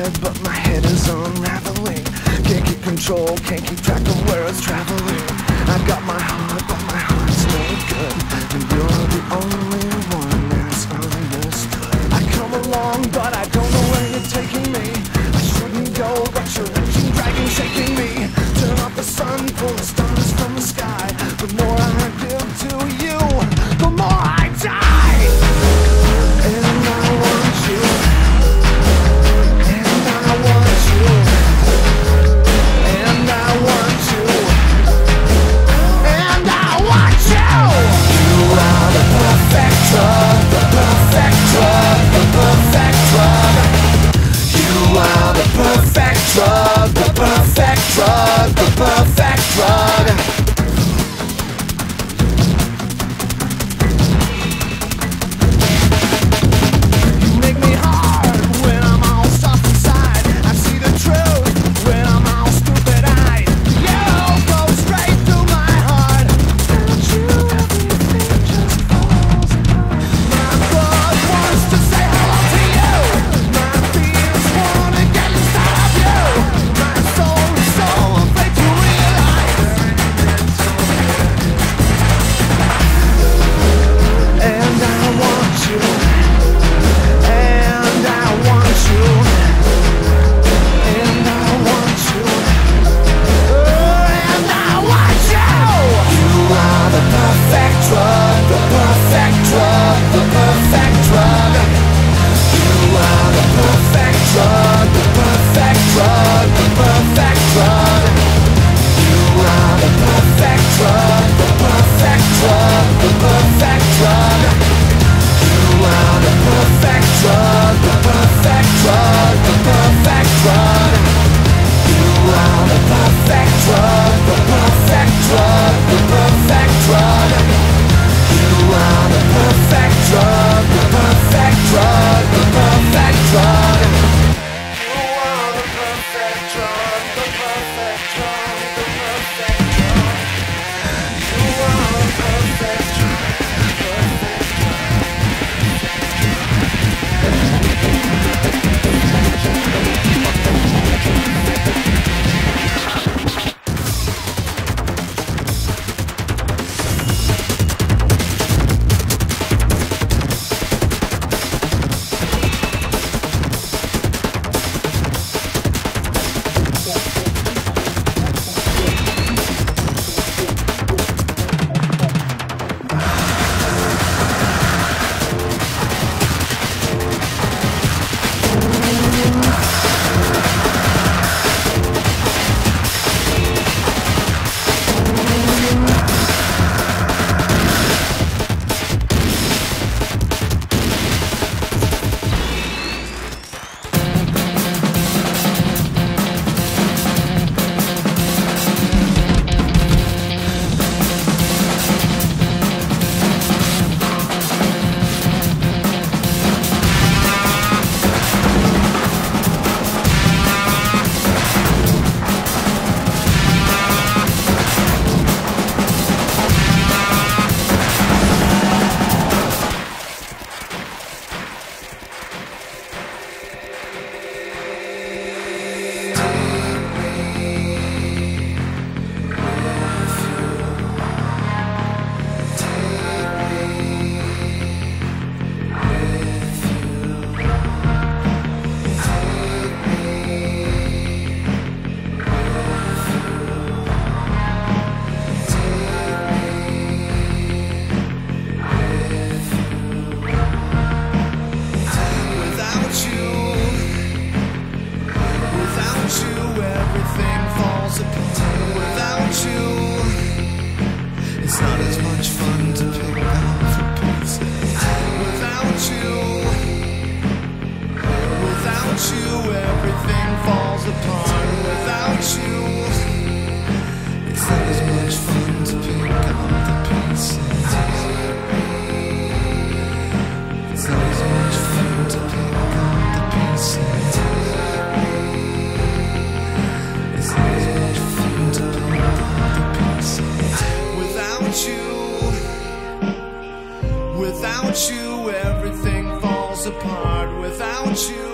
head, but my head is unraveling Can't keep control, can't keep track of where it's traveling. I've got my heart, but my heart's no good. And you're the only one that's understood. I come along, but I don't know where you're taking me. I shouldn't go, but you're reaching, dragging, shaking me. Turn off the sun, pull the fun to out. Without you, without you, everything. you.